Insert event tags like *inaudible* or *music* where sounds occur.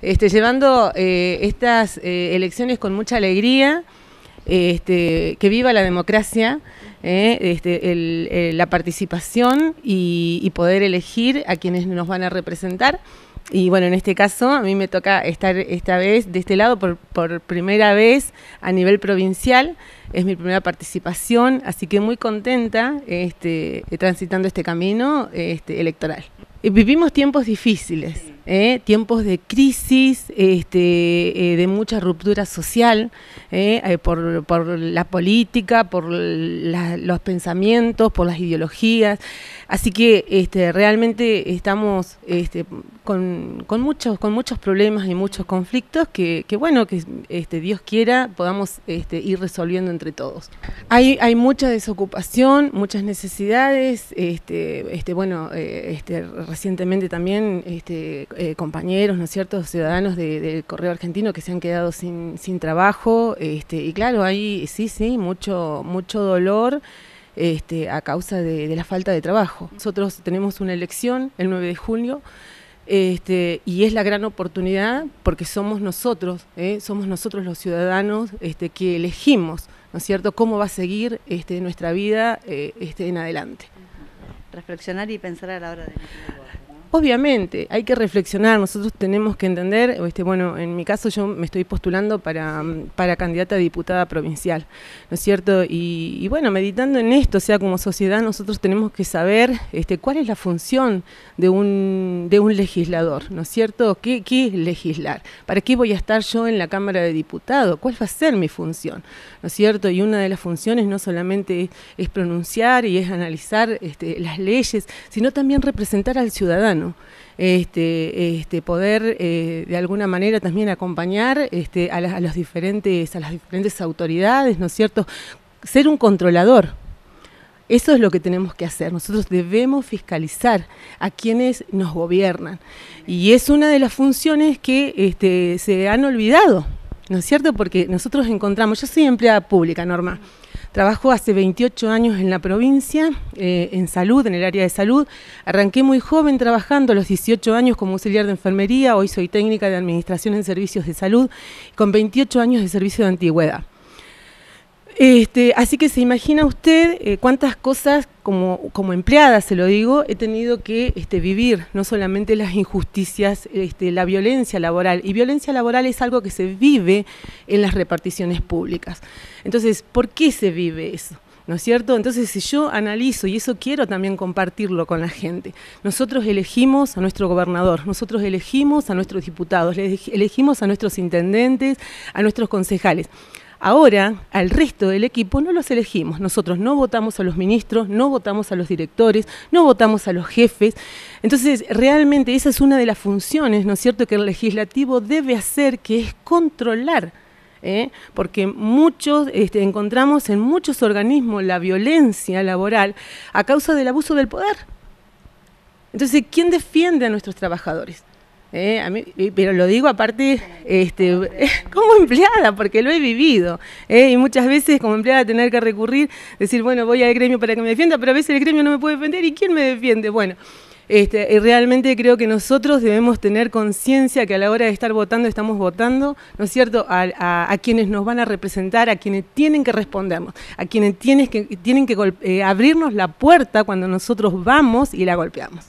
Este, llevando eh, estas eh, elecciones con mucha alegría, este, que viva la democracia, eh, este, la participación y, poder elegir a quienes nos van a representar. Y bueno, en este caso a mí me toca estar esta vez de este lado por, primera vez a nivel provincial. Es mi primera participación, así que muy contenta este, transitando este camino electoral. Vivimos tiempos difíciles ¿eh? tiempos de crisis, este, eh, de mucha ruptura social, ¿eh? por, la política, por los pensamientos, por las ideologías. Así que este, realmente estamos este, con, muchos, con muchos problemas y muchos conflictos que, bueno, que Dios quiera podamos ir resolviendo entre todos. Hay, mucha desocupación, muchas necesidades, bueno, recientemente también eh, compañeros, ¿no es cierto?, ciudadanos del Correo Argentino que se han quedado sin, trabajo, este, y claro, hay, sí, sí, mucho, mucho dolor. Este, a causa de, la falta de trabajo. Nosotros tenemos una elección el 9 de junio este, y es la gran oportunidad porque somos nosotros, ¿eh? somos nosotros los ciudadanos que elegimos, ¿no es cierto?, cómo va a seguir nuestra vida eh, en adelante. Reflexionar y pensar a la hora de Obviamente, hay que reflexionar, nosotros tenemos que entender, este, bueno, en mi caso yo me estoy postulando para, para candidata a diputada provincial, ¿no es cierto? Y, bueno, meditando en esto, o sea, como sociedad nosotros tenemos que saber este, cuál es la función de un, de un legislador, ¿no es cierto? ¿Qué, ¿Qué es legislar? ¿Para qué voy a estar yo en la Cámara de Diputados? ¿Cuál va a ser mi función? ¿No es cierto? Y una de las funciones no solamente es, pronunciar y es analizar este, las leyes, sino también representar al ciudadano. Este, este, poder eh, de alguna manera también acompañar este, a, las diferentes autoridades, ¿no es cierto? Ser un controlador. Eso es lo que tenemos que hacer. Nosotros debemos fiscalizar a quienes nos gobiernan. Y es una de las funciones que este, se han olvidado, ¿no es cierto? Porque nosotros encontramos, yo soy empleada pública, Norma. Trabajo hace 28 años en la provincia, eh, en salud, en el área de salud. Arranqué muy joven trabajando a los 18 años como auxiliar de enfermería, hoy soy técnica de administración en servicios de salud, con 28 años de servicio de antigüedad. Este, así que se imagina usted eh, cuántas cosas como, como, empleada, se lo digo, he tenido que este, vivir, no solamente las injusticias, este, la violencia laboral. Y violencia laboral es algo que se vive en las reparticiones públicas. Entonces, ¿por qué se vive eso? ¿No es cierto? Entonces, si yo analizo, y eso quiero también compartirlo con la gente, nosotros elegimos a nuestro gobernador, nosotros elegimos a nuestros diputados, elegimos a nuestros intendentes, a nuestros concejales. Ahora, al resto del equipo no los elegimos. Nosotros no votamos a los ministros, no votamos a los directores, no votamos a los jefes. Entonces, realmente esa es una de las funciones, ¿no es cierto?, que el legislativo debe hacer, que es controlar. ¿eh? Porque muchos este, encontramos en muchos organismos la violencia laboral a causa del abuso del poder. Entonces, ¿quién defiende a nuestros trabajadores? Eh, a mí, pero lo digo aparte este, *laughs* como empleada, porque lo he vivido. Eh, y muchas veces como empleada tener que recurrir, decir, bueno, voy al gremio para que me defienda, pero a veces el gremio no me puede defender. ¿Y quién me defiende? Bueno, este, realmente creo que nosotros debemos tener conciencia que a la hora de estar votando estamos votando, ¿no es cierto?, a, quienes nos van a representar, a quienes tienen que respondernos, a quienes tienen que, tienen que eh, abrirnos la puerta cuando nosotros vamos y la golpeamos.